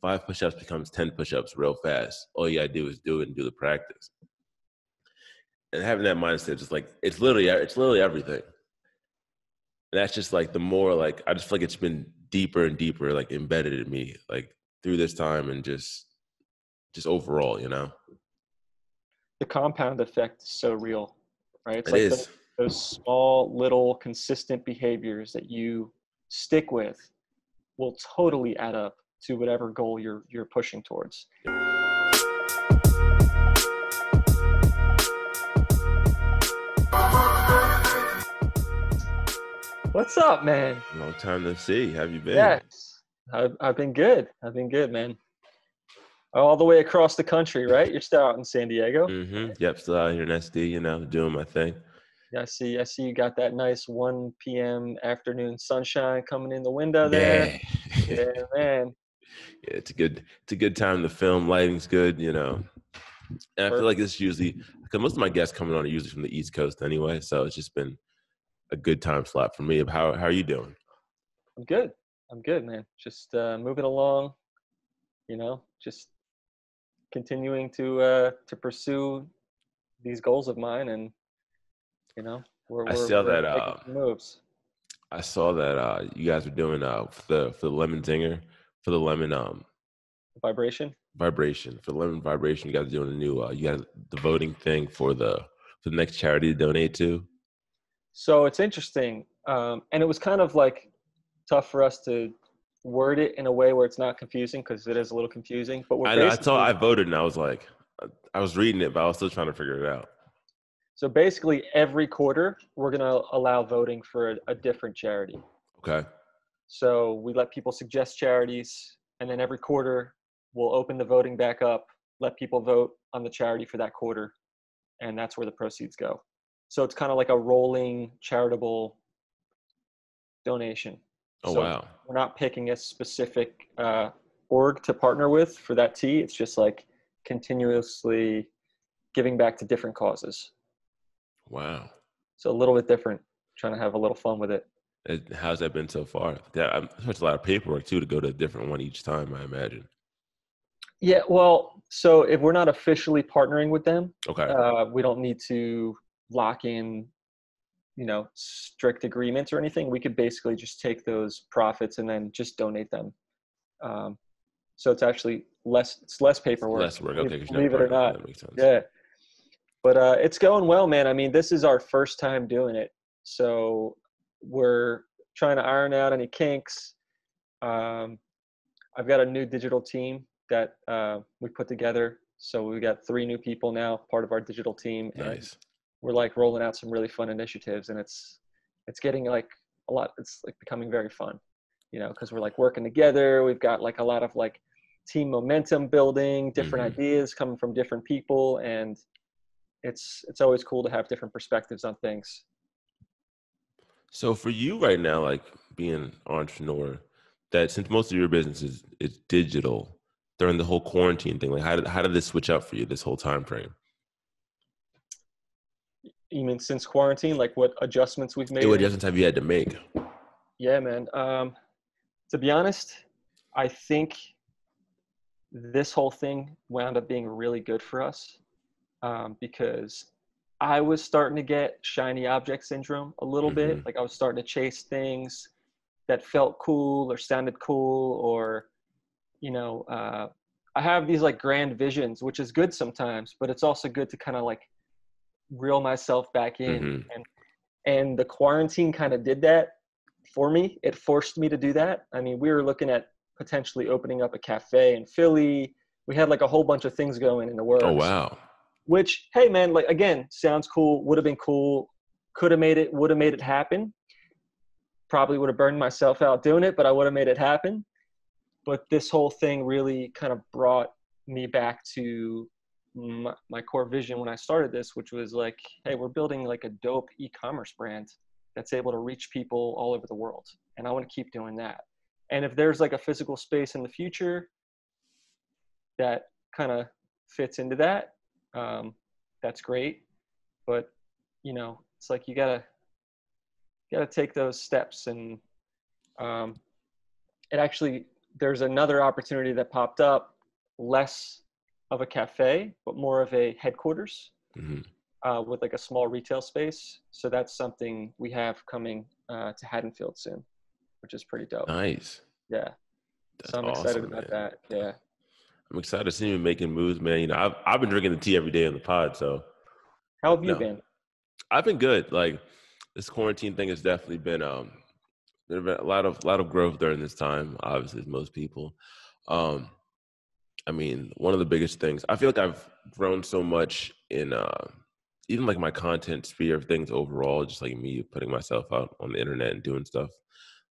five push-ups becomes 10 push-ups real fast. All you gotta do is do it and do the practice. And having that mindset is like it's literally it's literally everything. And that's just like the more like I just feel like it's been deeper and deeper like embedded in me like through this time and just just overall, you know. The compound effect is so real, right? It's It like is. those small little consistent behaviors that you stick with will totally add up to whatever goal you're you're pushing towards. What's up, man? Long time to see. Have you been? Yes, I've, I've been good. I've been good, man. All the way across the country, right? You're still out in San Diego. Mm-hmm. Yep, still out here in SD, you know, doing my thing. Yeah, I see. I see you got that nice 1 p.m. afternoon sunshine coming in the window there. Yeah. Yeah, man. Yeah, it's a good it's a good time The film. Lighting's good, you know. And I feel like it's usually because most of my guests coming on are usually from the East Coast anyway, so it's just been a good time slot for me. How how are you doing? I'm good. I'm good, man. Just uh, moving along. You know, just continuing to uh, to pursue these goals of mine, and you know, we're, I we're, saw that, uh, moves. I saw that uh you guys were doing uh for the for the lemon zinger for the lemon um Vibration. vibration for the lemon vibration. You guys are doing a new uh you got the voting thing for the for the next charity to donate to. So it's interesting, um, and it was kind of like tough for us to word it in a way where it's not confusing because it is a little confusing. But we're I know. I saw. I voted, and I was like, I was reading it, but I was still trying to figure it out. so basically every quarter we're going to allow voting for a, a different charity. Okay. So we let people suggest charities, and then every quarter we'll open the voting back up, let people vote on the charity for that quarter, and that's where the proceeds go. So it's kind of like a rolling charitable donation. Oh So wow. We're not picking a specific uh, org to partner with for that tea. It's just like continuously giving back to different causes. Wow. So a little bit different, trying to have a little fun with it. It, how's that been so far? That I'm it's a lot of paperwork too to go to a different one each time. I imagine. Yeah, well, so if we're not officially partnering with them, Okay. uh, we don't need to lock in, you know, strict agreements or anything. We could basically just take those profits and then just donate them. Um, so it's actually less. It's less paperwork. Less work. okay. believe it or not. That makes sense. Yeah. But uh, it's going well, man. I mean, this is our first time doing it. So we're trying to iron out any kinks. Um, I've got a new digital team that uh, we put together. So we've got three new people now, part of our digital team. and Nice. We're like rolling out some really fun initiatives, and it's it's getting like a lot. It's like becoming very fun, you know, because we're like working together. We've got like a lot of like team momentum building, different Mhm. ideas coming from different people, and it's it's always cool to have different perspectives on things. So for you right now, like being an entrepreneur, that since most of your business is, is digital during the whole quarantine thing, like how did how did this switch up for you this whole time frame? You mean since quarantine, like what adjustments we've made? What adjustments have you had to make? Yeah, man. Um, to be honest, I think this whole thing wound up being really good for us um, because I was starting to get shiny object syndrome a little bit. Mhm. Like I was starting to chase things that felt cool or sounded cool, or you know, uh, I have these like grand visions, which is good sometimes, but it's also good to kind of like reel myself back in Mhm. and and the quarantine kind of did that for me. It forced me to do that. I mean, we were looking at potentially opening up a cafe in Philly. We had like a whole bunch of things going in the world. Oh wow. Which, hey man, like again, sounds cool. Would have been cool. Could have made it. Would have made it happen. Probably would have burned myself out doing it, but I would have made it happen. But this whole thing really kind of brought me back to my, my core vision when I started this, which was like, hey, we're building like a dope e-commerce brand that's able to reach people all over the world, and I want to keep doing that. And if there's like a physical space in the future that kind of fits into that, um, that's great. But you know, it's like you gotta you gotta take those steps, and um, it actually there's another opportunity that popped up, less of a cafe, but more of a headquarters hmm uh, with like a small retail space. So that's something we have coming uh, to Haddonfield soon, which is pretty dope. Nice. Yeah. That's so I'm excited awesome, about man. that. Yeah. I'm excited to see you making moves, man. You know, I've I've been drinking the tea every day in the pod, so How have you No. been? I've been good. Like this quarantine thing has definitely been um there's been a lot of lot of growth during this time, obviously as most people. Um I mean, one of the biggest things I feel like I've grown so much in uh even like my content sphere of things overall, just like me putting myself out on the internet and doing stuff.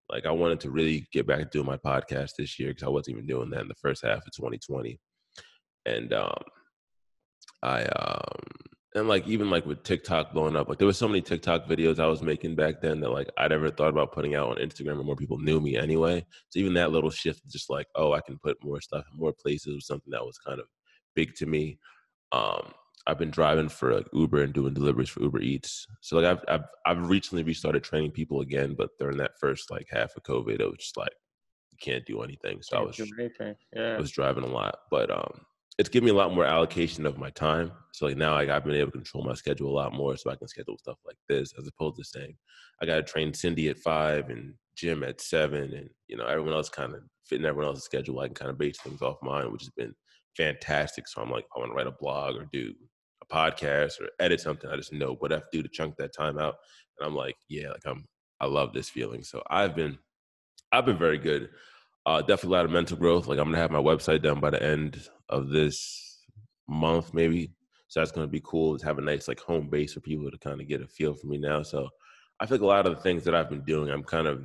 Like I wanted to really get back to doing my podcast this year because I wasn't even doing that in the first half of 2020. And um I um and like even like with TikTok blowing up, like there was so many TikTok videos I was making back then that like I'd never thought about putting out on Instagram and more people knew me anyway. So even that little shift, just like oh, I can put more stuff in more places was something that was kind of big to me. Um, I've been driving for like Uber and doing deliveries for Uber Eats. So like I've I've I've recently restarted training people again, but during that first like half of COVID, it was just like you can't do anything. So I Can't was anything. Yeah. I was driving a lot, but um, it's given me a lot more allocation of my time. So like now, like I've been able to control my schedule a lot more, so I can schedule stuff like this as opposed to saying I got to train Cindy at five and Jim at seven, and you know everyone else kind of fitting everyone else's schedule. I can kind of base things off mine, which has been fantastic. So I'm like, I want to write a blog or do podcast or edit something, I just know what I have to do to chunk that time out, and I'm like, yeah, like I'm I love this feeling. So I've been I've been very good. Uh, definitely a lot of mental growth. Like I'm gonna have my website done by the end of this month, maybe. So that's gonna be cool. To have a nice like home base for people to kind of get a feel for me now. So I think a lot of the things that I've been doing, I'm kind of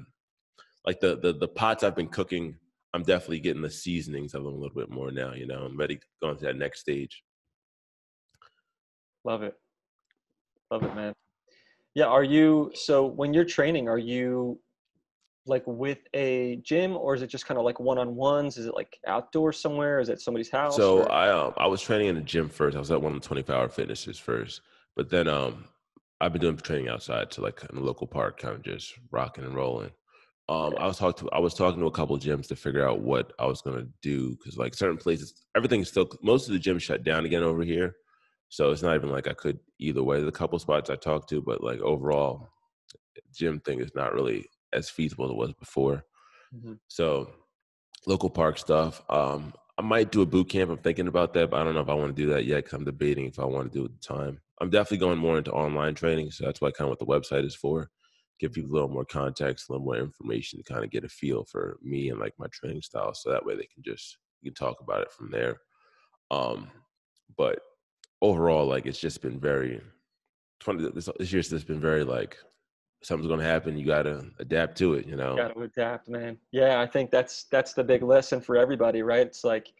like the the the pots I've been cooking. I'm definitely getting the seasonings of them a little bit more now. You know, I'm ready to go into that next stage. Love it. Love it, man. Yeah. Are you, so when you're training, are you like with a gym or is it just kind of like one on ones? Is it like outdoors somewhere? Is it somebody's house? So or- I um I was training in the gym first. I was at one of the 24 hour fitnesses first, but then um I've been doing training outside, to like in the local park, kind of just rocking and rolling. Um, I was talking to I was talking to a couple of gyms to figure out what I was gonna do because like certain places, everything's still most of the gyms shut down again over here, so it's not even like I could either way. There's a couple spots I talked to, but like overall, gym thing is not really as feasible as it was before. Mhm. So local park stuff. Um, I might do a boot camp. I'm thinking about that, but I don't know if I want to do that yet because I'm debating if I want to do it at the time. I'm definitely going more into online training, so that's why kind of what the website is for. Give people a little more context, a little more information to kind of get a feel for me and like my training style, so that way they can just you can talk about it from there. Um, but overall, like it's just been very. 20, this, this year's just been very like something's going to happen. You got to adapt to it. You know. got to adapt man yeah i think that's that's the big lesson for everybody right it's like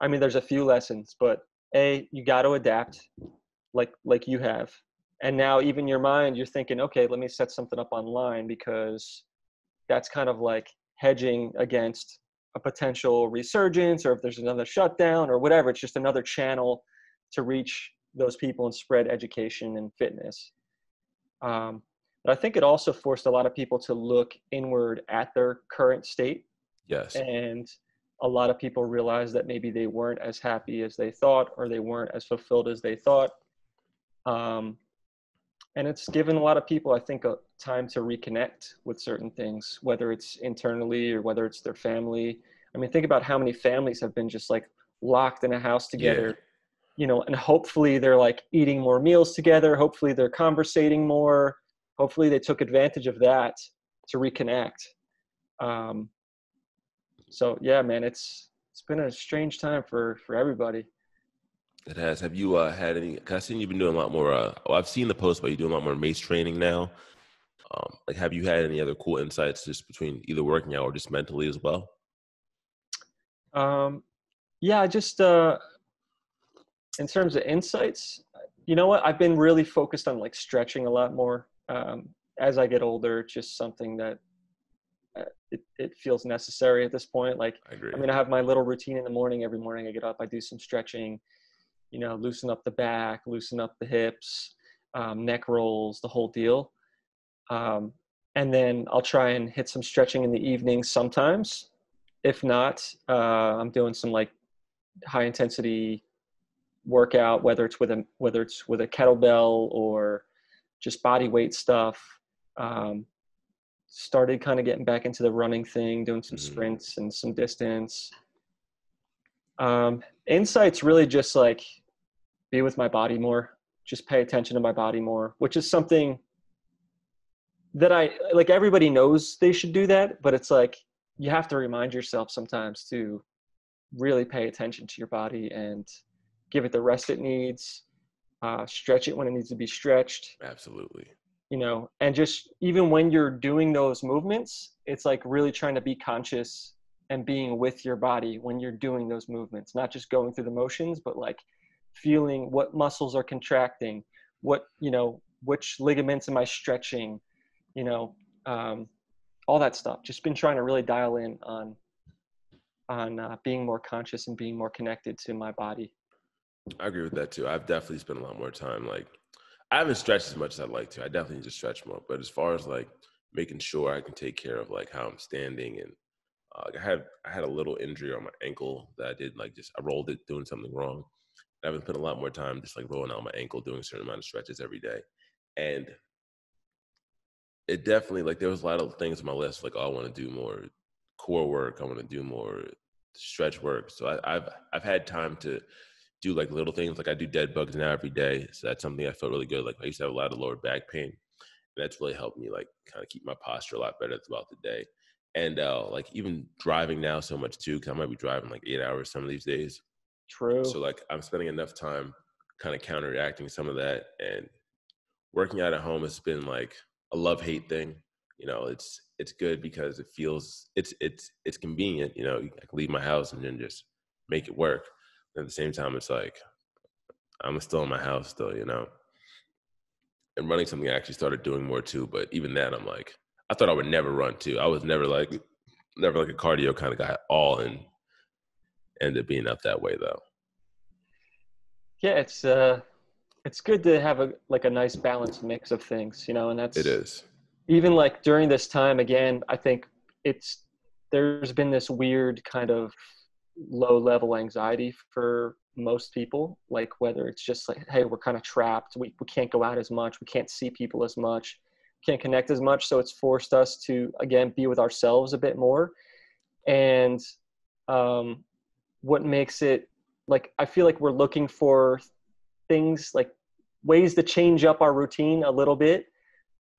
i mean there's a few lessons but a you got to adapt like like you have and now even your mind you're thinking okay let me set something up online because that's kind of like hedging against a potential resurgence or if there's another shutdown or whatever it's just another channel to reach those people and spread education and fitness um, but I think it also forced a lot of people to look inward at their current state. Yes. And a lot of people realized that maybe they weren't as happy as they thought or they weren't as fulfilled as they thought. Um, and it's given a lot of people, I think, a time to reconnect with certain things, whether it's internally or whether it's their family. I mean, think about how many families have been just like locked in a house together, you know, and hopefully they're like eating more meals together. Hopefully they're conversating more hopefully they took advantage of that to reconnect um, so yeah man it's it's been a strange time for for everybody It has. Have you uh, had any? Cause I've seen you've been doing a lot more. Uh, well, I've seen the post, but you're doing a lot more mace training now. Um, like, have you had any other cool insights just between either working out or just mentally as well? um, yeah i just uh, in terms of insights you know what i've been really focused on like stretching a lot more um, as i get older just something that uh, it, it feels necessary at this point like I agree. I mean, I have my little routine in the morning. Every morning I get up, I do some stretching, you know, loosen up the back, loosen up the hips, um, neck rolls, the whole deal. Um, and then I'll try and hit some stretching in the evening sometimes if not, uh, I'm doing some like high intensity workout, whether it's with a whether it's with a kettlebell or just body weight stuff. Um, started kind of getting back into the running thing, doing some Mhm. sprints and some distance. Um, insights really just like be with my body more, just pay attention to my body more, which is something that I like. Everybody knows they should do that, but it's like you have to remind yourself sometimes to really pay attention to your body and give it the rest it needs, uh, stretch it when it needs to be stretched, Absolutely. you know, and just even when you're doing those movements, it's like really trying to be conscious and being with your body when you're doing those movements, not just going through the motions, but like feeling what muscles are contracting, what, you know, which ligaments am I stretching, you know, um, all that stuff. Just been trying to really dial in on on uh, being more conscious and being more connected to my body. I agree with that too. I've definitely spent a lot more time like I haven't stretched as much as I'd like to. I definitely need to stretch more. But as far as like making sure I can take care of like how I'm standing and uh, I had I had a little injury on my ankle that I did like just I rolled it doing something wrong. I've been putting a lot more time just like rolling out my ankle, doing a certain amount of stretches every day, and it definitely like there was a lot of things on my list like oh I want to do more core work, I want to do more stretch work. So I, I've I've had time to do like little things like I do dead bugs now every day. So that's something I felt really good. Like I used to have a lot of lower back pain. And that's really helped me like kind of keep my posture a lot better throughout the day. And uh like even driving now so much too, because I might be driving like eight hours some of these days. True. So like I'm spending enough time kind of counteracting some of that and working out at home has been like a love hate thing. You know, it's it's good because it feels it's it's it's convenient. You know, I can leave my house and then just make it work. At the same time, it's like I'm still in my house still. You know, and running something I actually started doing more too. But even that, I'm like, I thought I would never run too. I was never like never like a cardio kind of guy at all, and ended up being up that way though. yeah, it's uh, it's good to have a like a nice balanced mix of things, you know, and that's It is. even like during this time again i think it's there's been this weird kind of low level anxiety for most people like whether it's just like hey we're kind of trapped we, we can't go out as much we can't see people as much can't connect as much so it's forced us to again be with ourselves a bit more and um, what makes it like i feel like we're looking for things like ways to change up our routine a little bit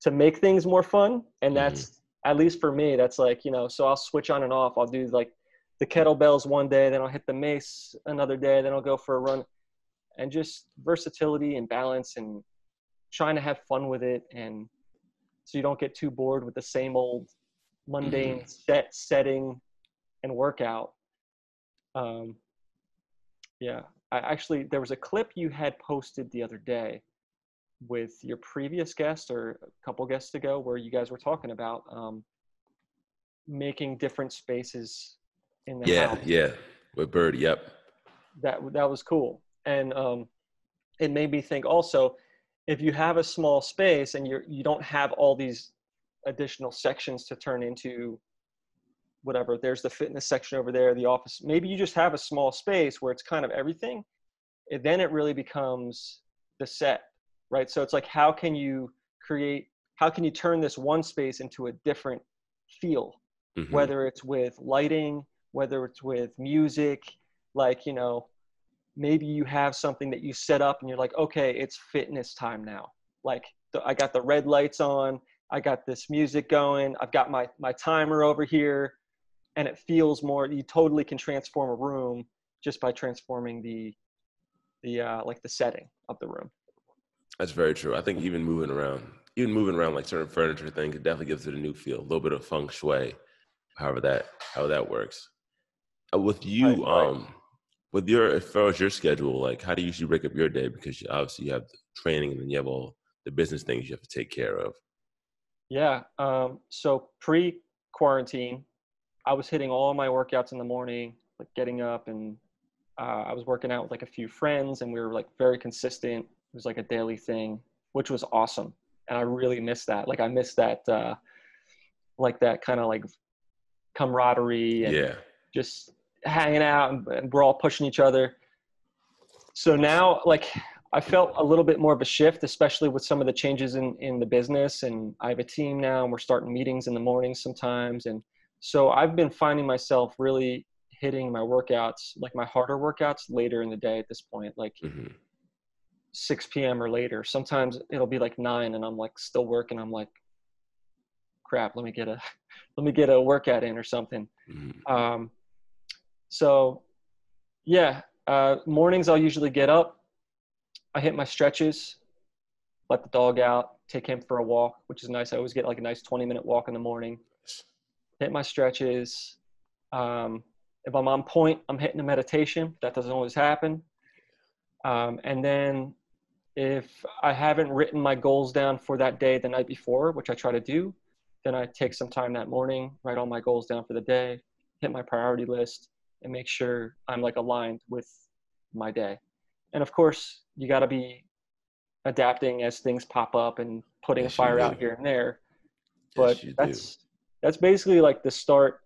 to make things more fun and Mhm. that's at least for me that's like you know so i'll switch on and off i'll do like the kettlebells one day then i'll hit the mace another day then i'll go for a run. And just versatility and balance and trying to have fun with it and so you don't get too bored with the same old mundane set setting and workout. Um yeah i actually there was a clip you had posted the other day with your previous guest or a couple guests ago where you guys were talking about um, making different spaces in the Yeah, house. yeah. With Bird, yep. That that was cool, and um, it made me think also if you have a small space and you're you don't have all these additional sections to turn into whatever there's the fitness section over there the office maybe you just have a small space where it's kind of everything and then it really becomes the set right so it's like how can you create how can you turn this one space into a different feel Mhm. whether it's with lighting whether it's with music like you know maybe you have something that you set up and you're like okay it's fitness time now like i got the red lights on i got this music going i've got my my timer over here and it feels more you totally can transform a room just by transforming the the uh, like the setting of the room That's very true. I think even moving around, even moving around like certain furniture things, it definitely gives it a new feel, a little bit of feng shui, however that how that works. Uh, with you, Right, right. um, with your as far as your schedule, like how do you usually break up your day? Because you, obviously you have the training and then you have all the business things you have to take care of. Yeah. Um, so pre quarantine, I was hitting all my workouts in the morning, like getting up and uh, I was working out with like a few friends and we were like very consistent. It was like a daily thing, which was awesome. And I really missed that. Like I missed that, uh, like that kind of like camaraderie and Yeah, just hanging out and, and we're all pushing each other. So now, like, I felt a little bit more of a shift, especially with some of the changes in, in the business. And I have a team now, and we're starting meetings in the morning sometimes. And so I've been finding myself really hitting my workouts, like my harder workouts, later in the day at this point, like mm-hmm. 6 p.m. or later. Sometimes it'll be like nine, and I'm like still working. I'm like, crap, let me get a let me get a workout in or something. Mm-hmm. Um, so yeah, uh, mornings I'll usually get up, I hit my stretches, let the dog out, take him for a walk, which is nice. I always get like a nice 20 minute walk in the morning. Hit my stretches. Um, if I'm on point, I'm hitting a meditation. That doesn't always happen. Um, and then if I haven't written my goals down for that day the night before, which I try to do, then I take some time that morning, write all my goals down for the day, hit my priority list, and make sure I'm like aligned with my day. And of course, you got to be adapting as things pop up and putting yes, a fire out here and there. But yes, that's do. that's basically like the start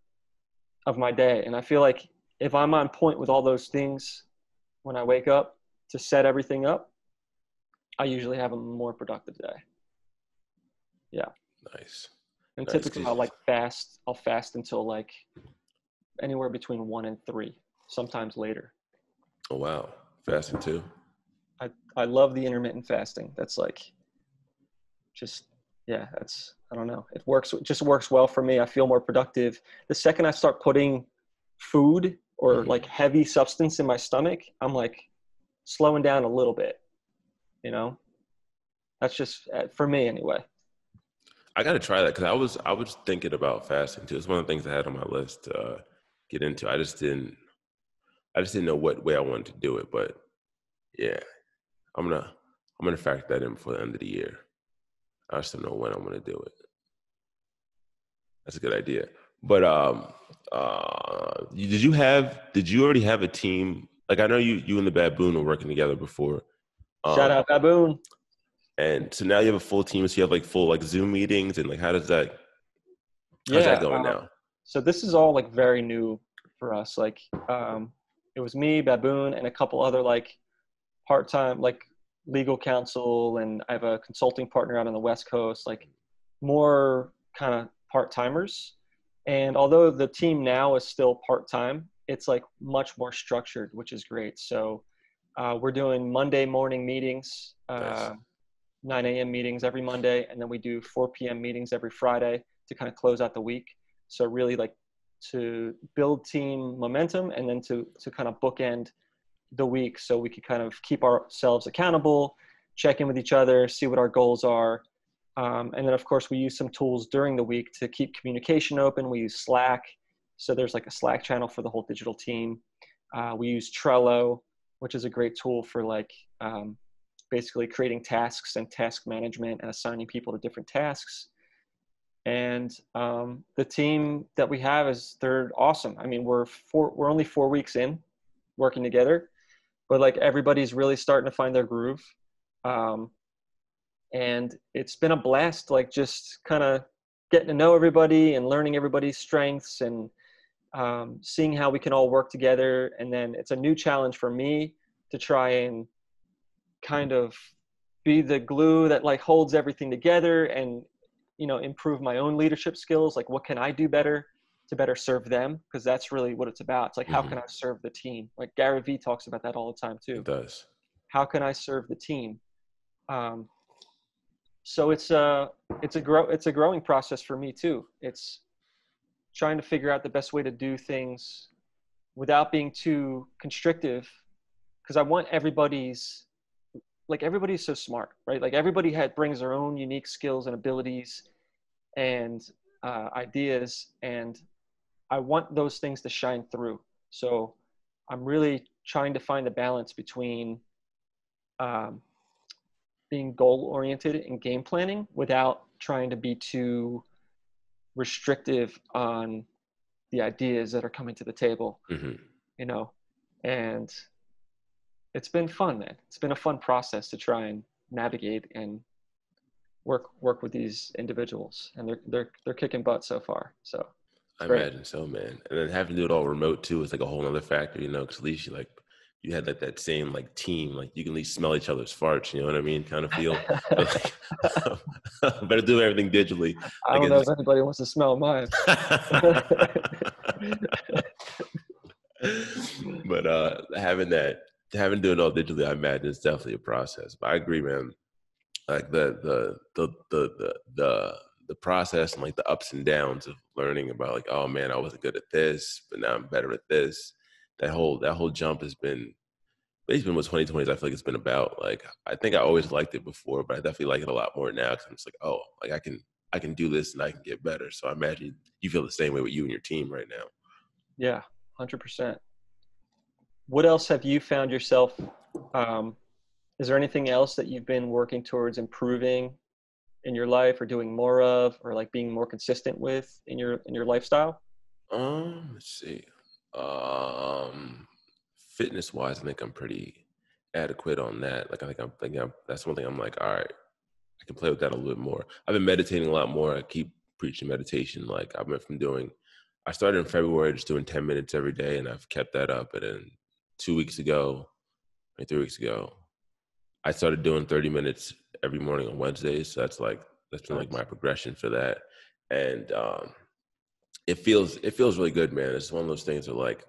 of my day. And I feel like if I'm on point with all those things when I wake up to set everything up, I usually have a more productive day. Yeah. Nice. And nice. typically I'll like fast. I'll fast until like anywhere between one and three, sometimes later. Oh wow, fasting too. I I love the intermittent fasting. That's like, just yeah, that's I don't know. It works. It just works well for me. I feel more productive. The second I start putting food or mm-hmm. like heavy substance in my stomach, I'm like slowing down a little bit. You know, that's just uh, for me anyway. I got to try that because I was I was thinking about fasting too. It's one of the things I had on my list uh, get into. I just didn't I just didn't know what way I wanted to do it. But yeah, I'm gonna I'm gonna factor that in before the end of the year. I just don't know when I'm gonna do it. That's a good idea. But um, uh, did you have? Did you already have a team? Like I know you, you and the baboon were working together before. Um, Shout out baboon. And so now you have a full team. So you have like full like Zoom meetings, and like how does that? How's yeah, that going um, now? So this is all like very new for us. Like um, it was me, baboon, and a couple other like part-time like legal counsel, and I have a consulting partner out on the West Coast. Like more kind of part-timers and although the team now is still part-time it's like much more structured which is great so uh, we're doing monday morning meetings uh, 9 a.m meetings every monday and then we do 4 p.m meetings every friday to kind of close out the week so really like to build team momentum and then to to kind of bookend the week so we could kind of keep ourselves accountable check in with each other see what our goals are um, and then, of course, we use some tools during the week to keep communication open. We use Slack. So there's like a Slack channel for the whole digital team. Uh, we use Trello, which is a great tool for like um, basically creating tasks and task management and assigning people to different tasks. And um, the team that we have is they're awesome. I mean, we're four, we're only four weeks in working together, but like everybody's really starting to find their groove. Um, and it's been a blast like just kind of getting to know everybody and learning everybody's strengths and um, seeing how we can all work together and then it's a new challenge for me to try and kind of be the glue that like holds everything together and you know improve my own leadership skills like what can i do better to better serve them? Because that's really what it's about. It's like mm-hmm. how can i serve the team? Like gary vee talks about that all the time too. It does. How can i serve the team? Um, so it's a it's a grow it's a growing process for me too. It's trying to figure out the best way to do things without being too constrictive because i want everybody's like everybody's so smart right? Like everybody had brings their own unique skills and abilities and uh, ideas and i want those things to shine through. So i'm really trying to find the balance between um, being goal oriented and game planning without trying to be too restrictive on the ideas that are coming to the table mm-hmm. you know? And it's been fun man it's been a fun process to try and navigate and work work with these individuals and they're they're they're kicking butt so far so I imagine so, man. And then having to do it all remote too is like a whole other factor, you know, because at least you like you had like that same like team, like you can at least smell each other's farts, you know what I mean? Kind of feel. better do everything digitally. I don't know if anybody wants to smell mine. but uh having that having to do it all digitally, I imagine it's definitely a process. But I agree, man. Like the the the the the, the the process and like the ups and downs of learning about like oh man i wasn't good at this but now i'm better at this that whole that whole jump has been basically what 2020 is i feel like it's been about like i think i always liked it before but i definitely like it a lot more now because i'm just like oh like i can i can do this and i can get better so i imagine you feel the same way with you and your team right now yeah 100% what else have you found yourself um, is there anything else that you've been working towards improving in your life or doing more of or like being more consistent with in your in your lifestyle? Um let's see. Um fitness wise i think i'm pretty adequate on that. Like i think i'm thinking I'm, that's one thing i'm like all right i can play with that a little bit more. I've been meditating a lot more. I keep preaching meditation. Like i went from doing i started in february just doing 10 minutes every day and i've kept that up and then two weeks ago or three weeks ago I started doing 30 minutes every morning on Wednesdays. So that's like that's been like my progression for that. And um it feels it feels really good, man. It's one of those things where like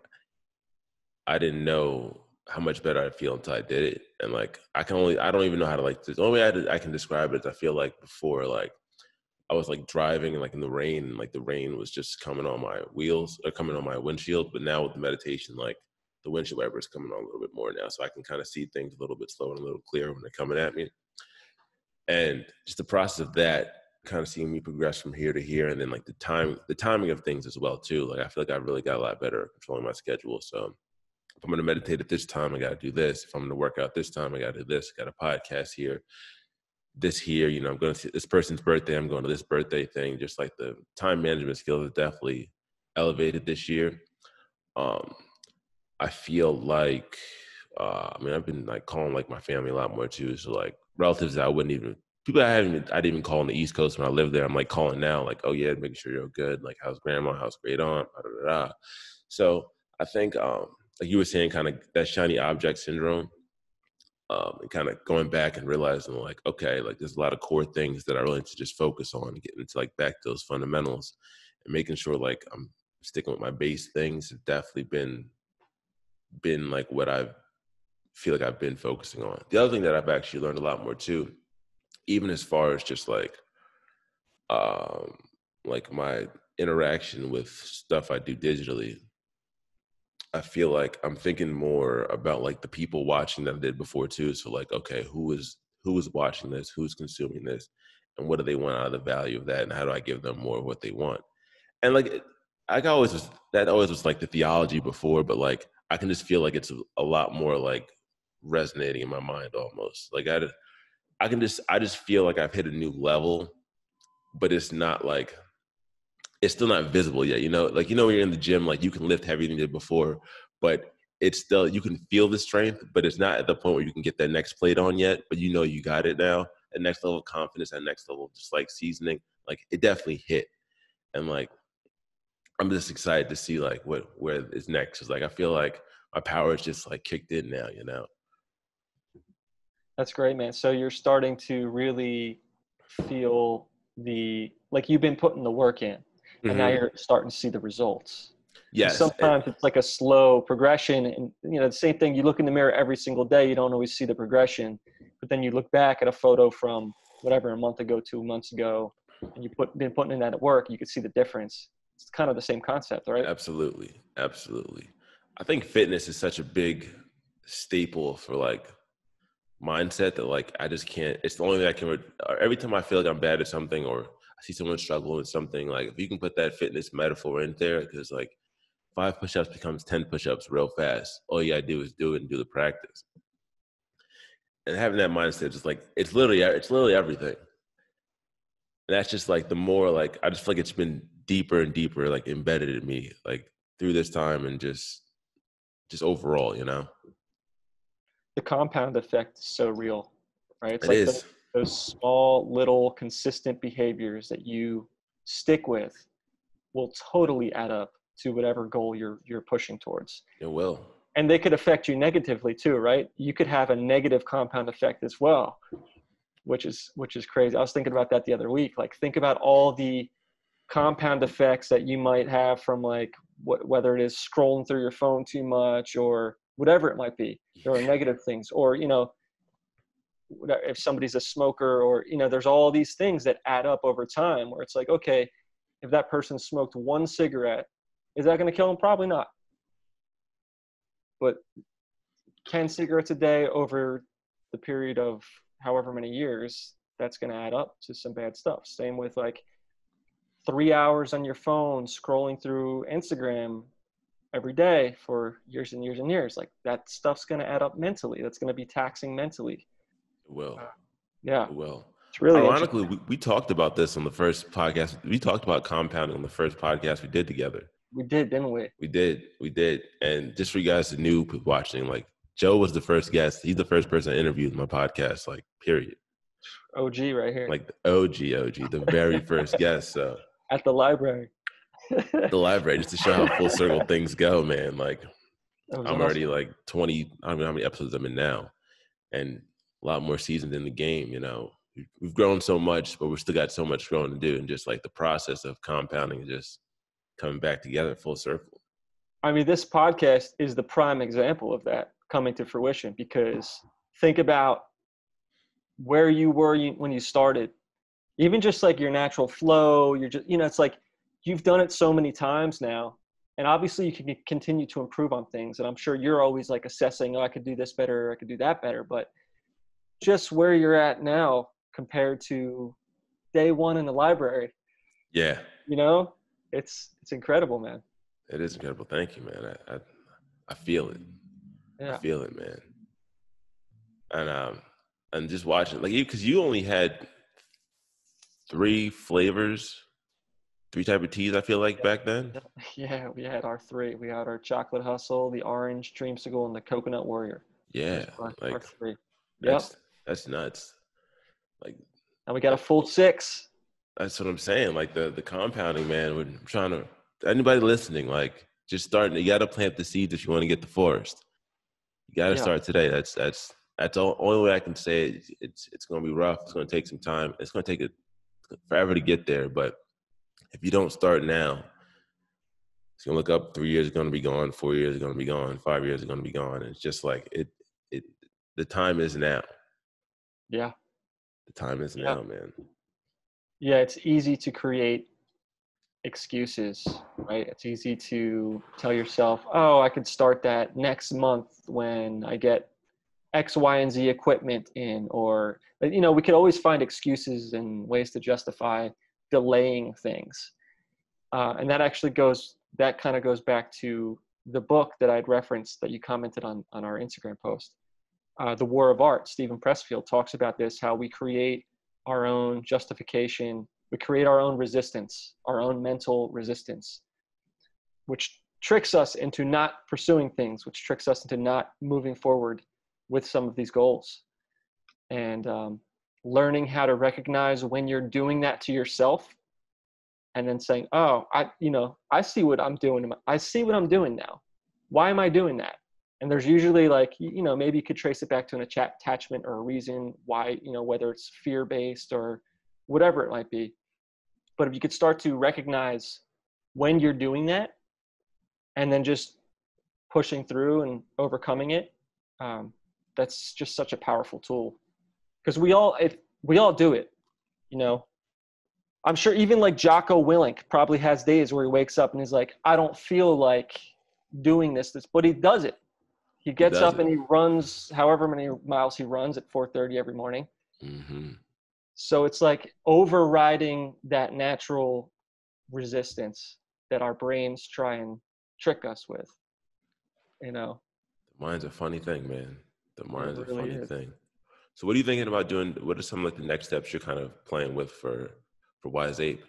I didn't know how much better I feel until I did it. And like I can only I don't even know how to like the only way I, I can describe it is I feel like before like I was like driving and like in the rain and like the rain was just coming on my wheels or coming on my windshield. But now with the meditation, like the windshield wiper is coming on a little bit more now, so I can kind of see things a little bit slower and a little clearer when they're coming at me. And just the process of that, kind of seeing me progress from here to here, and then like the time, the timing of things as well too. Like I feel like I really got a lot better at controlling my schedule. So if I'm going to meditate at this time, I got to do this. If I'm going to work out this time, I got to do this. Got a podcast here, this here. You know, I'm going to see this person's birthday. I'm going to this birthday thing. Just like the time management skills have definitely elevated this year. Um, I feel like uh, I mean I've been like calling like my family a lot more too. So like relatives that I wouldn't even people I haven't I didn't even call on the East Coast when I lived there. I'm like calling now, like, oh yeah, making sure you're good. Like how's grandma, how's great aunt, da, da, da. So I think um like you were saying, kind of that shiny object syndrome. Um, and kind of going back and realizing like, okay, like there's a lot of core things that I really need to just focus on getting to like back those fundamentals and making sure like I'm sticking with my base things have definitely been been like what I feel like I've been focusing on. The other thing that I've actually learned a lot more too, even as far as just like um like my interaction with stuff I do digitally, I feel like I'm thinking more about like the people watching that I did before too. So like, okay, who is who is watching this? Who's consuming this? And what do they want out of the value of that? And how do I give them more of what they want? And like, I always was that always was like the theology before, but like I can just feel like it's a lot more like resonating in my mind almost. Like I, I can just I just feel like I've hit a new level, but it's not like it's still not visible yet. You know, like you know when you're in the gym, like you can lift heavier than you did before, but it's still you can feel the strength, but it's not at the point where you can get that next plate on yet. But you know you got it now. That next level of confidence, that next level just like seasoning, like it definitely hit. And like I'm just excited to see like what where is next. Cause like I feel like my power is just like kicked in now, you know. That's great, man. So you're starting to really feel the like you've been putting the work in, and mm-hmm. now you're starting to see the results. Yes. Sometimes it's like a slow progression, and you know the same thing. You look in the mirror every single day, you don't always see the progression, but then you look back at a photo from whatever a month ago, two months ago, and you put been putting in that at work, you can see the difference it's kind of the same concept, right? Absolutely, absolutely. I think fitness is such a big staple for like mindset that like I just can't. It's the only thing I can. Every time I feel like I'm bad at something or I see someone struggle with something, like if you can put that fitness metaphor in there, because like five push-ups becomes ten push-ups real fast. All you gotta do is do it and do the practice. And having that mindset is like it's literally it's literally everything. And that's just like the more like I just feel like it's been deeper and deeper like embedded in me like through this time and just just overall you know the compound effect is so real right it's it like is. Those, those small little consistent behaviors that you stick with will totally add up to whatever goal you're you're pushing towards. It will. And they could affect you negatively too, right? You could have a negative compound effect as well, which is which is crazy. I was thinking about that the other week. Like think about all the compound effects that you might have from like wh- whether it is scrolling through your phone too much or whatever it might be. There are negative things, or you know, if somebody's a smoker, or you know, there's all these things that add up over time. Where it's like, okay, if that person smoked one cigarette, is that going to kill them? Probably not. But 10 cigarettes a day over the period of however many years, that's going to add up to some bad stuff. Same with like three hours on your phone scrolling through Instagram every day for years and years and years. Like that stuff's going to add up mentally. That's going to be taxing mentally. It will. Yeah. It will. It's really Ironically, we, we talked about this on the first podcast. We talked about compounding on the first podcast we did together. We did, didn't we? We did. We did. And just for you guys to new watching, like Joe was the first guest. He's the first person I interviewed in my podcast, like period. OG right here. Like OG, OG, the very first guest. So at the library. the library, just to show how full circle things go, man. Like I'm awesome. already like 20. I don't know how many episodes I'm in now, and a lot more seasons in the game. You know, we've grown so much, but we've still got so much growing to do, and just like the process of compounding and just coming back together full circle. I mean, this podcast is the prime example of that coming to fruition because think about where you were when you started even just like your natural flow you're just you know it's like you've done it so many times now and obviously you can continue to improve on things and i'm sure you're always like assessing oh i could do this better i could do that better but just where you're at now compared to day one in the library. Yeah. You know? It's it's incredible man. It is incredible. Thank you man. I i, I feel it. Yeah. i feel it man. And um and just watching like you because you only had three flavors, three type of teas. I feel like back then. Yeah, we had our three. We had our chocolate hustle, the orange dreamsicle, and the coconut warrior. Yeah, our, like our three. Yep. That's, that's nuts. Like, and we got a full six. That's what I'm saying. Like the the compounding, man. We're trying to anybody listening, like just starting. You got to plant the seeds if you want to get the forest. You got to yeah. start today. That's that's that's the only way I can say it. It's it's going to be rough. It's going to take some time. It's going to take a forever to get there. But if you don't start now, it's gonna look up. Three years is gonna be gone. Four years is gonna be gone. Five years is gonna be gone. And it's just like it. It. The time is now. Yeah. The time is yeah. now, man. Yeah, it's easy to create excuses, right? It's easy to tell yourself, "Oh, I could start that next month when I get X, Y, and Z equipment in, or you know, we could always find excuses and ways to justify delaying things. Uh, and that actually goes, that kind of goes back to the book that I'd referenced that you commented on on our Instagram post, uh, The War of Art. Steven Pressfield talks about this, how we create our own justification, we create our own resistance, our own mental resistance, which tricks us into not pursuing things, which tricks us into not moving forward with some of these goals. And um, learning how to recognize when you're doing that to yourself and then saying oh i you know i see what i'm doing i see what i'm doing now. Why am i doing that? And there's usually like you know maybe you could trace it back to an attachment or a reason why you know whether it's fear based or whatever it might be. But if you could start to recognize when you're doing that and then just pushing through and overcoming it um, that's just such a powerful tool. Because we all if we all do it you know? I'm sure even like jocko willink probably has days where he wakes up and he's like i don't feel like doing this this but he does it. He gets he up it. and he runs however many miles he runs at 4.30 every morning. Mm-hmm. so it's like overriding that natural resistance that our brains try and trick us with you know? The mind's a funny thing man the mind's really a funny is. thing so what are you thinking about doing? What are some like the next steps you're kind of playing with for for Wise Ape?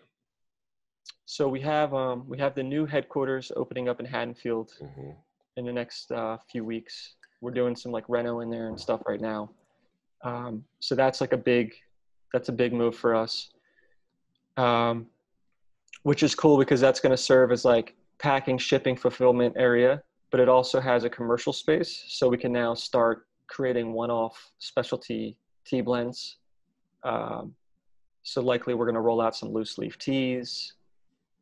So we have um, we have the new headquarters opening up in Haddonfield mm-hmm. in the next uh, few weeks. We're doing some like reno in there and stuff right now. Um, so that's like a big that's a big move for us. Um, which is cool because that's going to serve as like packing, shipping, fulfillment area. But it also has a commercial space, so we can now start creating one-off specialty tea blends. Um, so likely we're going to roll out some loose leaf teas.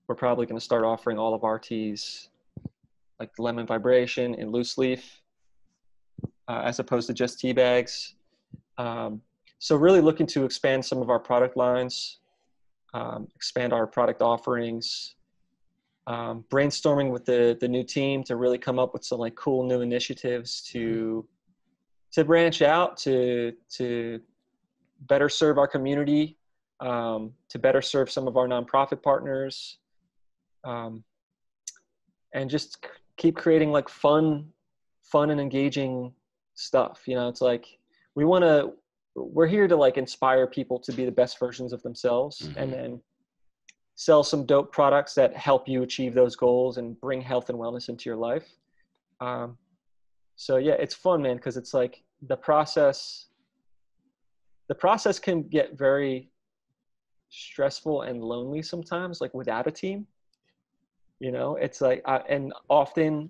We're probably going to start offering all of our teas, like lemon vibration in loose leaf, uh, as opposed to just tea bags. Um, so really looking to expand some of our product lines, um, expand our product offerings, um, brainstorming with the the new team to really come up with some like cool new initiatives to to branch out to to better serve our community, um, to better serve some of our nonprofit partners, um, and just keep creating like fun, fun and engaging stuff. You know, it's like we want to. We're here to like inspire people to be the best versions of themselves, mm-hmm. and then sell some dope products that help you achieve those goals and bring health and wellness into your life. Um, so yeah, it's fun, man, because it's like the process. The process can get very stressful and lonely sometimes, like without a team. You know, it's like, I, and often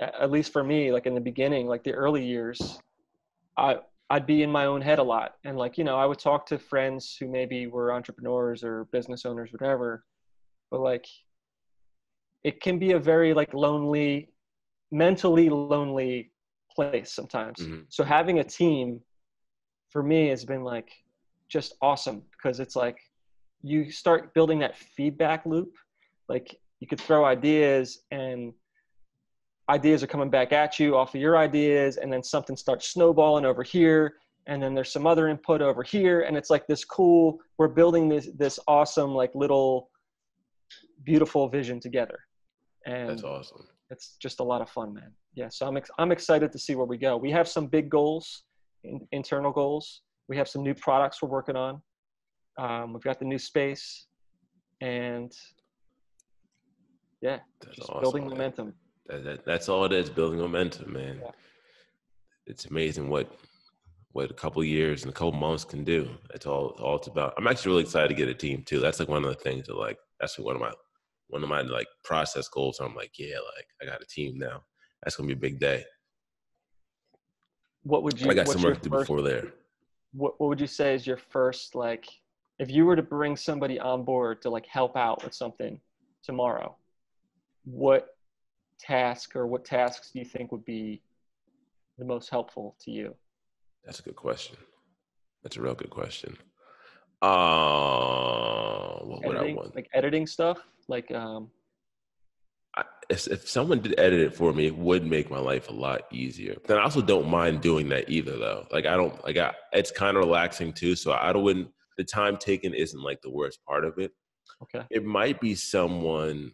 at least for me, like in the beginning, like the early years, I I'd be in my own head a lot, and like you know, I would talk to friends who maybe were entrepreneurs or business owners, whatever, but like it can be a very like lonely, mentally lonely place sometimes. Mm-hmm. So having a team for me has been like just awesome because it's like you start building that feedback loop. Like you could throw ideas and ideas are coming back at you off of your ideas and then something starts snowballing over here and then there's some other input over here and it's like this cool we're building this this awesome like little beautiful vision together and that's awesome it's just a lot of fun man yeah so i'm, ex- I'm excited to see where we go we have some big goals in, internal goals we have some new products we're working on um, we've got the new space and yeah that's just awesome, building man. momentum that, that, that's all it is, building momentum, man. Yeah. It's amazing what what a couple years and a couple months can do. It's all all it's about. I'm actually really excited to get a team too. That's like one of the things that like that's one of my one of my like process goals. I'm like, yeah, like I got a team now. That's gonna be a big day. What would you? I got some work to do first, before there. What What would you say is your first like? If you were to bring somebody on board to like help out with something tomorrow, what task or what tasks do you think would be the most helpful to you? That's a good question. That's a real good question. Uh, what editing, would I want? Like editing stuff, like um. I, if, if someone did edit it for me, it would make my life a lot easier. Then I also don't mind doing that either, though. Like I don't like I, it's kind of relaxing too. So I don't wouldn't. The time taken isn't like the worst part of it. Okay. It might be someone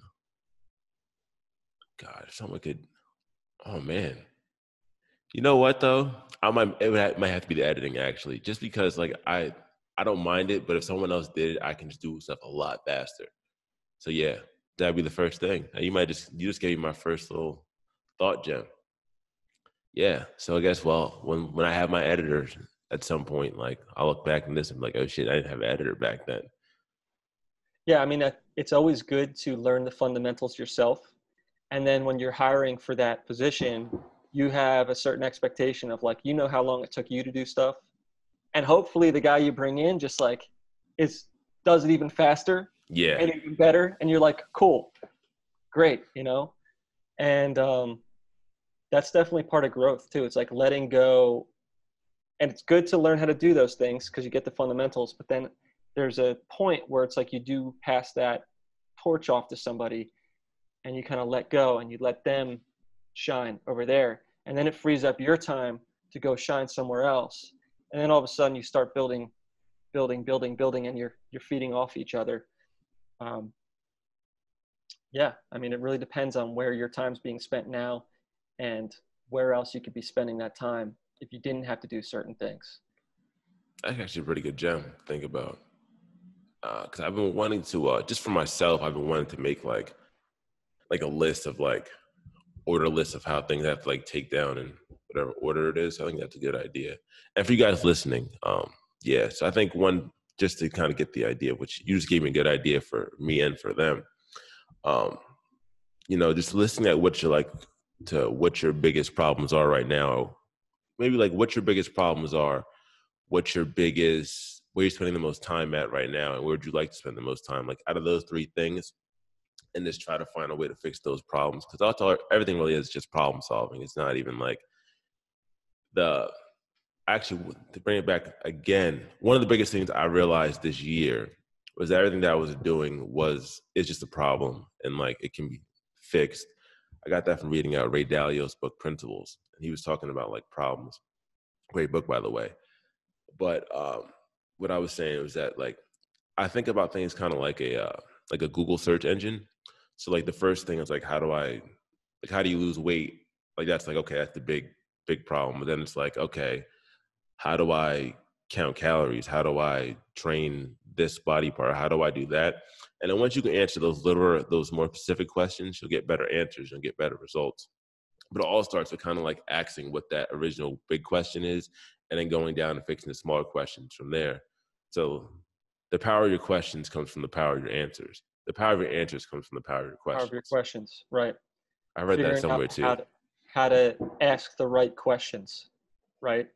God, if someone could, oh man, you know what though? I might it might have to be the editing actually, just because like I I don't mind it, but if someone else did it, I can just do stuff a lot faster. So yeah, that'd be the first thing. You might just you just gave me my first little thought gem. Yeah, so I guess well when when I have my editors at some point, like I'll look back and this and like, oh shit, I didn't have an editor back then. Yeah, I mean, it's always good to learn the fundamentals yourself and then when you're hiring for that position you have a certain expectation of like you know how long it took you to do stuff and hopefully the guy you bring in just like is does it even faster yeah. and even better. And you're like cool. Great you know? And um that's definitely part of growth too. It's like letting go. And it's good to learn how to do those things because you get the fundamentals but then there's a point where it's like you do pass that torch off to somebody and you kind of let go and you let them shine over there. And then it frees up your time to go shine somewhere else and then all of a sudden you start building building building building and you're you're feeding off each other. Um, yeah i mean it really depends on where your time's being spent now and where else you could be spending that time if you didn't have to do certain things. That's actually a pretty good gem to think about because uh, i've been wanting to uh, just for myself i've been wanting to make like like a list of like order list of how things have to like take down in whatever order it is. I think that's a good idea. And for you guys listening, um, yeah, so I think one just to kind of get the idea, which you just gave me a good idea for me and for them. Um, you know, just listening at what you're like to what your biggest problems are right now. Maybe like what your biggest problems are, what your biggest where you're spending the most time at right now, and where would you like to spend the most time? Like out of those three things, and just try to find a way to fix those problems. Because I thought everything really is just problem solving. It's not even like the actually to bring it back again. One of the biggest things I realized this year was everything that I was doing was it's just a problem, and like it can be fixed. I got that from reading out Ray Dalio's book Principles, and he was talking about like problems. Great book, by the way. But um, what I was saying was that like I think about things kind of like a uh, like a Google search engine. So like the first thing is like how do I like how do you lose weight? Like that's like okay, that's the big big problem. But then it's like okay, how do I count calories? How do I train this body part? How do I do that? And then once you can answer those little, those more specific questions, you'll get better answers and get better results. But it all starts with kind of like asking what that original big question is, and then going down and fixing the smaller questions from there. So the power of your questions comes from the power of your answers. The power of your answers comes from the power of your questions. Power of your questions, right? I read Figuring that somewhere too. To, how to ask the right questions, right?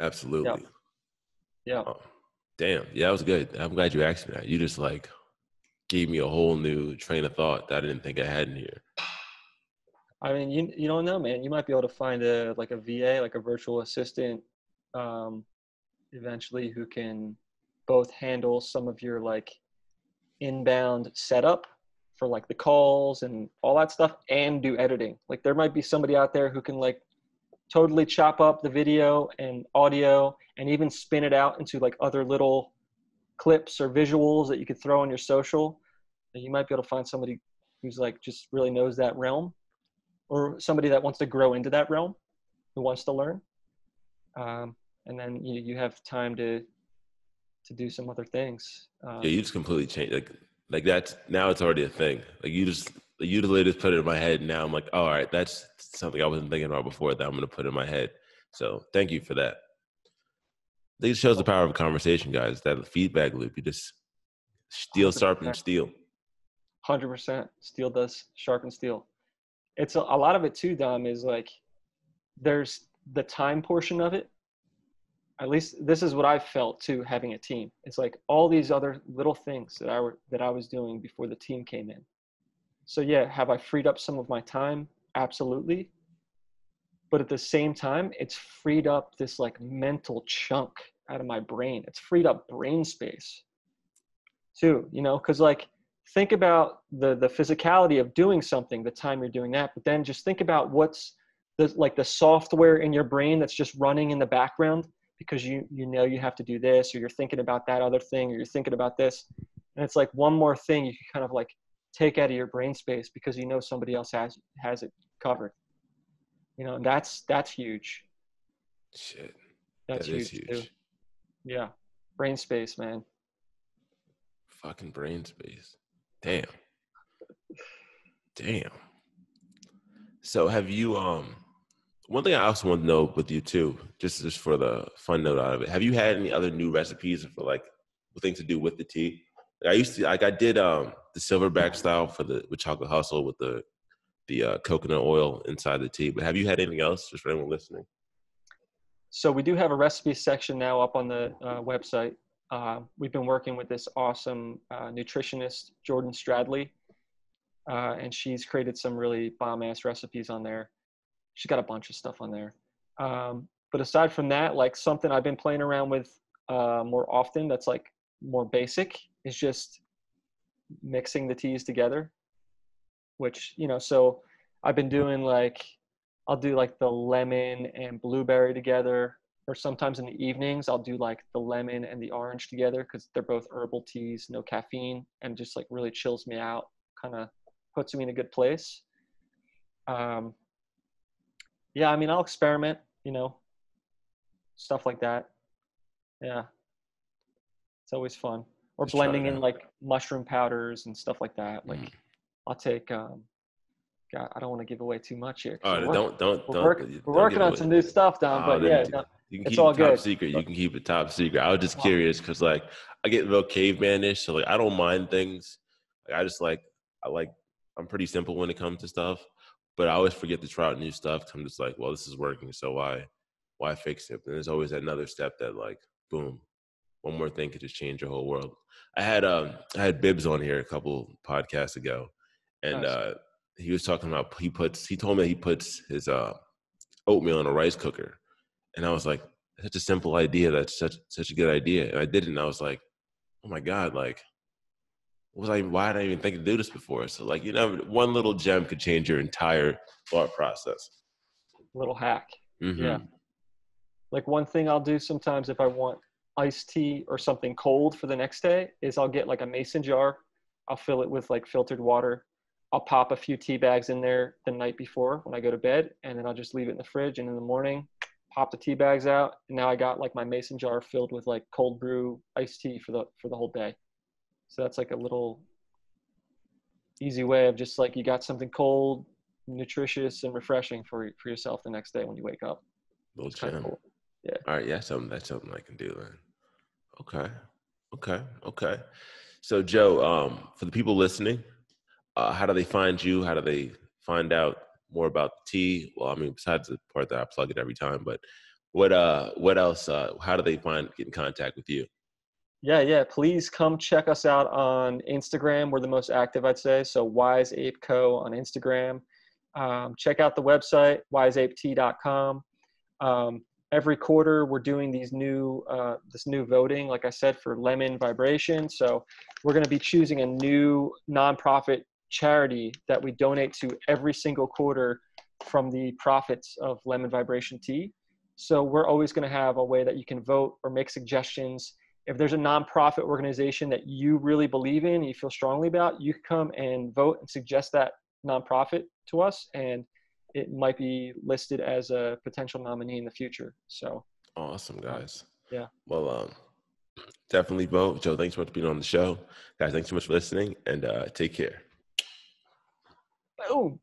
Absolutely. Yeah. Oh, damn. Yeah, that was good. I'm glad you asked me that. You just like gave me a whole new train of thought that I didn't think I had in here. I mean, you you don't know, man. You might be able to find a like a VA, like a virtual assistant, um, eventually who can both handle some of your like inbound setup for like the calls and all that stuff and do editing. Like there might be somebody out there who can like totally chop up the video and audio and even spin it out into like other little clips or visuals that you could throw on your social. You might be able to find somebody who's like just really knows that realm or somebody that wants to grow into that realm who wants to learn. Um, and then you, you have time to to do some other things. Um, yeah you just completely change like like that's now it's already a thing like you just you literally just put it in my head. Now I'm like, oh, all right, that's something I wasn't thinking about before that I'm going to put in my head. So thank you for that. This shows the power of a conversation, guys. That feedback loop. You just steel sharpen steel. Hundred percent. Steel does sharpen steel. It's a, a lot of it too, Dom. Is like there's the time portion of it. At least this is what I felt too, having a team. It's like all these other little things that I were that I was doing before the team came in so yeah, have I freed up some of my time? Absolutely. But at the same time, it's freed up this like mental chunk out of my brain. It's freed up brain space too, you know, because like think about the the physicality of doing something, the time you're doing that, but then just think about what's the like the software in your brain that's just running in the background because you you know you have to do this or you're thinking about that other thing or you're thinking about this and it's like one more thing you can kind of like take out of your brain space because you know somebody else has has it covered. You know, that's that's huge. Shit. That's that huge, huge. Too. Yeah. Brain space, man. Fucking brain space. Damn. Damn. So have you um one thing I also want to know with you too, just just for the fun note out of it, have you had any other new recipes for like things to do with the tea? Like I used to like I did um the silverback style for the with chocolate hustle with the the uh, coconut oil inside the tea. But have you had anything else just for anyone listening? So we do have a recipe section now up on the uh, website. Uh, we've been working with this awesome uh, nutritionist Jordan Stradley, uh, and she's created some really bomb ass recipes on there. She's got a bunch of stuff on there. Um, but aside from that, like something I've been playing around with uh, more often that's like more basic is just mixing the teas together which you know so i've been doing like i'll do like the lemon and blueberry together or sometimes in the evenings i'll do like the lemon and the orange together because they're both herbal teas no caffeine and just like really chills me out kind of puts me in a good place um yeah i mean i'll experiment you know stuff like that yeah it's always fun or Just blending in like mushroom powders and stuff like that. Like mm. I'll take. Um, God, I don't want to give away too much here. Oh, don't don't we're, don't, work, don't we're working on some new stuff, Dom. Oh, but yeah, no, You can It's keep all it top good. secret. You can keep it top secret. I was just curious because like I get real cavemanish, so like I don't mind things. Like I just like I like I'm pretty simple when it comes to stuff, but I always forget to try out new stuff. I'm just like, well, this is working, so why why fix it? And there's always another step that like boom, one more thing could just change your whole world. I had um I had Bibbs on here a couple podcasts ago, and Nice. uh he was talking about he puts he told me he puts his uh oatmeal in a rice cooker, and I was like, such a simple idea. That's such such a good idea, and I did it, and I was like, oh my god, like. What Was I why did I even think to do this before? So like you know, one little gem could change your entire thought process. Little hack. Mhm. Yeah. Like one thing I'll do sometimes if I want iced tea or something cold for the next day is I'll get like a mason jar. I'll fill it with like filtered water. I'll pop a few tea bags in there the night before when I go to bed, and then I'll just leave it in the fridge. And in the morning, pop the tea bags out. And now I got like my mason jar filled with like cold brew iced tea for the for the whole day. So that's like a little easy way of just like you got something cold, nutritious, and refreshing for for yourself the next day when you wake up. Little It's kind of gem. cool. All right, yeah, something that's something I can do then. Okay, okay, okay. So Joe, um, for the people listening, uh, how do they find you? How do they find out more about the tea? Well, I mean, besides the part that I plug it every time, but what uh, what else? Uh, how do they find get in contact with you? Yeah, yeah. Please come check us out on Instagram. We're the most active, I'd say. So Wise Ape Co. on Instagram. Um, check out the website wiseapetea.com. Um, every quarter, we're doing these new uh, this new voting, like I said, for Lemon Vibration. So we're going to be choosing a new nonprofit charity that we donate to every single quarter from the profits of Lemon Vibration Tea. So we're always going to have a way that you can vote or make suggestions if there's a nonprofit organization that you really believe in, you feel strongly about, you can come and vote and suggest that nonprofit to us, and it might be listed as a potential nominee in the future. So, Awesome, guys. yeah. Well, um, definitely vote. Joe, thanks so much for being on the show, guys. Thanks so much for listening, and uh, take care. boom.